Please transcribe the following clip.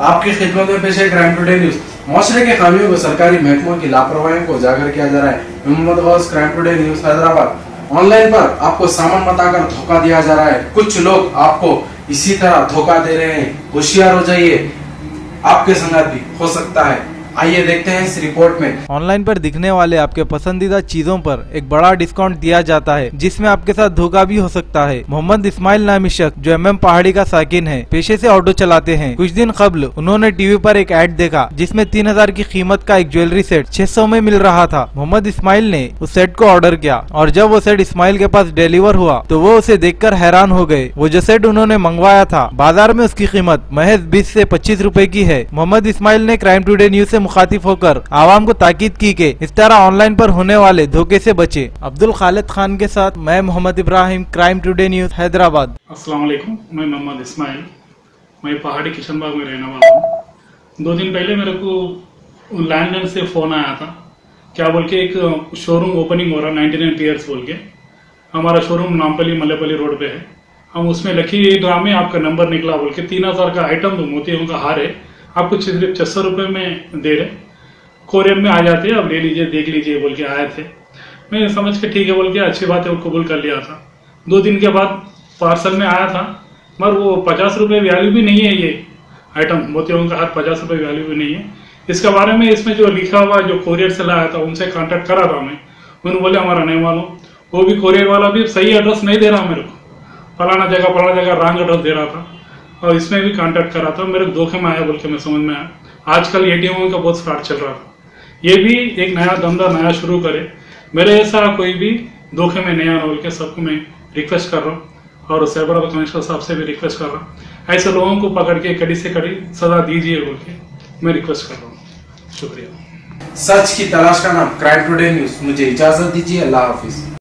आपकी खिदमत में पेश है न्यूज़ के खामियों को सरकारी महकमों की लापरवाही को उजागर किया जा रहा है। Mohammed Gaus crime today news Hyderabad. Online पर आपको सामान बताकर धोखा दिया जा रहा है। कुछ लोग आपको इसी तरह धोखा दे रहे हैं। होशियार हो जाइए। आपके संगत भी हो सकता है। आइए देखते हैं इस रिपोर्ट में। ऑनलाइन पर दिखने वाले आपके पसंदीदा चीज़ों पर एक बड़ा डिस्काउंट दिया जाता है, जिसमें आपके साथ धोखा भी हो सकता है। मोहम्मद इस्माइल नामी शख्स, जो एम पहाड़ी का साकिन है, पेशे से ऑटो चलाते हैं। कुछ दिन कबल उन्होंने टीवी पर एक एड देखा, जिसमें तीन हज़ार की कीमत का एक ज्वेलरी सेट छह सौ में मिल रहा था। मोहम्मद इस्माइल ने उस सेट को ऑर्डर किया, और जब वो सेट इस्माइल के पास डिलीवर हुआ तो वो उसे देखकर हैरान हो गए। वो जो सेट उन्होंने मंगवाया था, बाज़ार में उसकी कीमत महज बीस ऐसी पच्चीस रूपए की है। मोहम्मद इस्माइल ने क्राइम टूडे न्यूज़ से मुखातिब होकर आवाम को ताकीद की के इस तरह ऑनलाइन पर होने वाले धोखे से बचे। अब्दुल खालिद खान के साथ मैं Mohammed Ibrahim, crime today news, Hyderabad. अस्सलाम वालेकुम मैं मोहम्मद इस्माइल। मैं पहाड़ी किशनबाग में रहने वाला हूँ। दो दिन पहले मेरे को लैंडलाइन से फ़ोन आया था। क्या बोल के एक शोरूम ओपनिंग हो रहा नाइन्टी नाइन पेयर्स बोल के। हमारा शोरूम नामपली मल्लेपली रोड पे है। हम उसमें लकी ड्रा में आपका नंबर निकला बोल के, तीन हज़ार का आइटम दो मोतियों का हार है। आपको सिर्फ़ छह सौ रुपये में दे रहे कोरियर में आ जाते हैं, अब ले लीजिए, देख लीजिए, बोल के आए थे। मैं समझ के ठीक है, बोल के अच्छी बात है वो कबूल कर लिया था। दो दिन के बाद पार्सल में आया था, मगर वो पचास रुपये वैल्यू भी नहीं है ये आइटम मोतियों का हर पचास रुपये वैल्यू भी नहीं है। इसके बारे में इसमें जो लिखा हुआ, जो कोरियर से लाया था, उनसे कांटेक्ट करा था मैं। उन्होंने बोले, हमारा नहीं मालूम। वो भी कोरियर वाला भी सही एड्रेस नहीं दे रहा मेरे को। फलाना जगह फलाना जगह रॉन्ग एड्रेस दे रहा था। और इसमें भी कांटेक्ट करा था। मेरे धोखे में आया बोल के, मैं समझ में आया। आजकल एटीएम का बहुत फ्रॉड चल रहा था। ये भी एक नया धंधा, नया शुरू करे। मेरे ऐसा कोई भी धोखे में नहीं बोल के, सबको मैं रिक्वेस्ट कर रहा हूँ। और साइबर कमिश्नर साहब से भी रिक्वेस्ट कर रहा हूँ। ऐसे लोगों को पकड़ के, कड़ी से कड़ी सजा दीजिए बोल के, मैं रिक्वेस्ट कर रहा हूँ। शुक्रिया। सच की तलाश का नाम क्राइम टुडे न्यूज़ मुझे इजाज़त दीजिए। अल्लाह हाफिज।